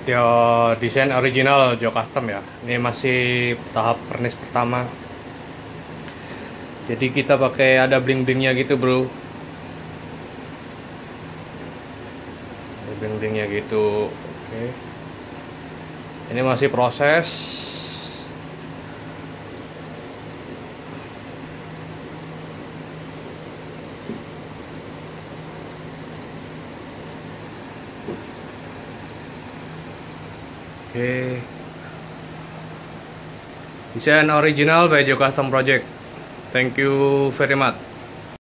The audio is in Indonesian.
video desain original Joe Custom ya. Ini masih tahap pernis pertama. Jadi kita pakai ada bling blingnya gitu bro. Ada bling blingnya gitu. Oke. Ini masih proses Oke. Desain original by Joe Custom Project. Thank you very much.